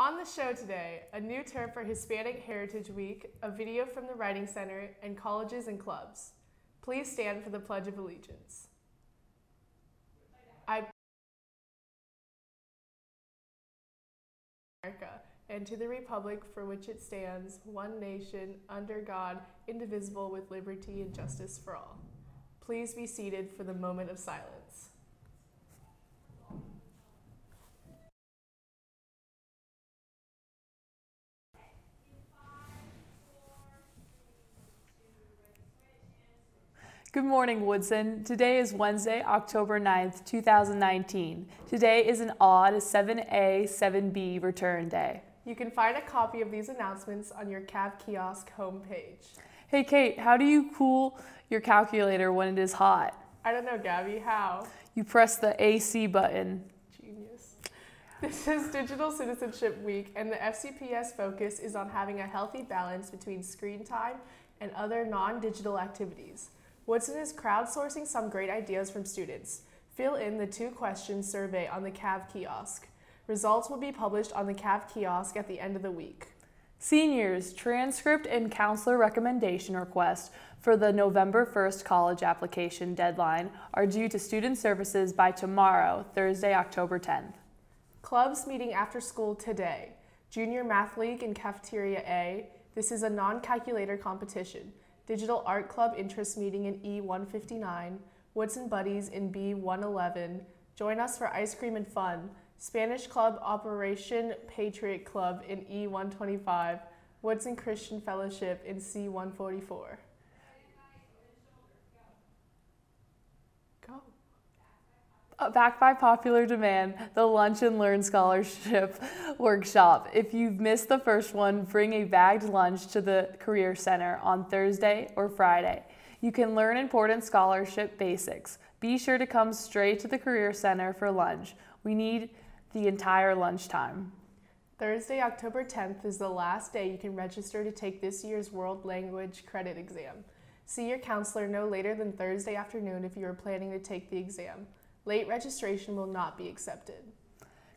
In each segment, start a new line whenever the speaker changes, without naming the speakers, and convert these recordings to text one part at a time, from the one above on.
On the show today, a new term for Hispanic Heritage Week, a video from the Writing Center, and colleges and clubs. Please stand for the Pledge of Allegiance. I America and to the republic for which it stands, one nation, under God, indivisible, with liberty and justice for all. Please be seated for the moment of silence.
Good morning, Woodson. Today is Wednesday, October 9th, 2019. Today is an odd 7A, 7B return day.
You can find a copy of these announcements on your CAV kiosk homepage.
Hey, Kate, how do you cool your calculator when it is hot?
I don't know, Gabby, how?
You press the AC button.
Genius. This is Digital Citizenship Week, and the FCPS focus is on having a healthy balance between screen time and other non digital activities. Woodson is crowdsourcing some great ideas from students. Fill in the two-question survey on the CAV kiosk. Results will be published on the CAV kiosk at the end of the week.
Seniors, transcript and counselor recommendation requests for the November 1st college application deadline are due to Student Services by tomorrow, Thursday, October 10th.
Clubs meeting after school today. Junior Math League in Cafeteria A. This is a non calculator competition. Digital Art Club interest meeting in E159, Woodson Buddies in B111. Join us for ice cream and fun. Spanish Club Operation Patriot Club in E125, Woodson Christian Fellowship in C144. Go.
Uh, Backed by popular demand, the Lunch and Learn Scholarship Workshop. If you've missed the first one, bring a bagged lunch to the Career Center on Thursday or Friday. You can learn important scholarship basics. Be sure to come straight to the Career Center for lunch. We need the entire lunchtime.
Thursday, October 10th is the last day you can register to take this year's World Language Credit Exam. See your counselor no later than Thursday afternoon if you are planning to take the exam. Late registration will not be accepted.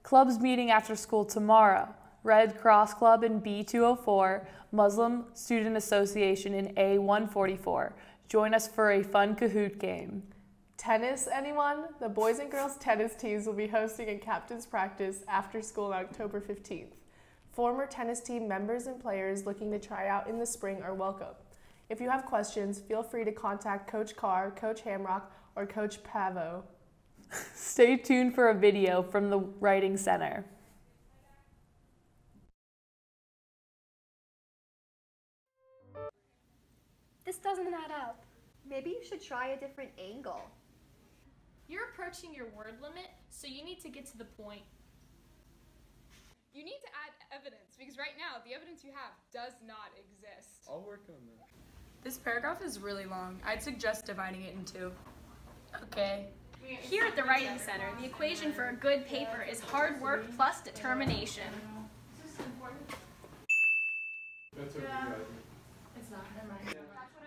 Clubs meeting after school tomorrow. Red Cross Club in B204, Muslim Student Association in A144. Join us for a fun Kahoot game.
Tennis, anyone? The boys and girls tennis teams will be hosting a captain's practice after school on October 15th. Former tennis team members and players looking to try out in the spring are welcome. If you have questions, feel free to contact Coach Carr, Coach Hamrock, or Coach Pavo.
Stay tuned for a video from the Writing Center.
This doesn't add up.
Maybe you should try a different angle.
You're approaching your word limit, so you need to get to the point.
You need to add evidence because right now the evidence you have does not exist.
I'll work on that.
This paragraph is really long. I'd suggest dividing it in two.
Okay.
Here at the Writing Center, the equation for a good paper is hard work plus determination.
That's okay, guys.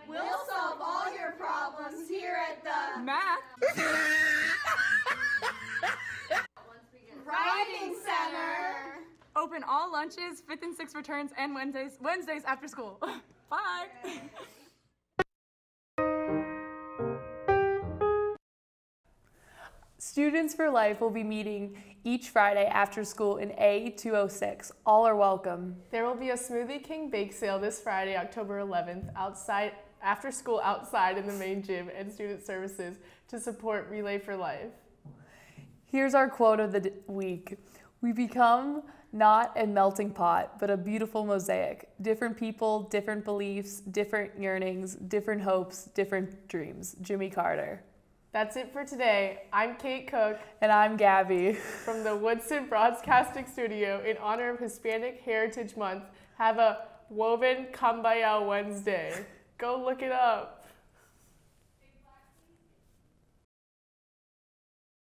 We'll solve all your problems here at the
Math.
Writing Center.
Open all lunches, fifth and sixth returns, and Wednesdays Wednesdays after school. Bye.
Students for Life will be meeting each Friday after school in A206. All are welcome.
There will be a Smoothie King bake sale this Friday, October 11th, outside after school outside in the main gym and student services to support Relay for Life.
Here's our quote of the week We become not a melting pot, but a beautiful mosaic. Different people, different beliefs, different yearnings, different hopes, different dreams. Jimmy Carter.
That's it for today. I'm Kate Cook
And I'm Gabby.
from the Woodson Broadcasting Studio in honor of Hispanic Heritage Month. Have a woven Kumbaya Wednesday. Go look it up.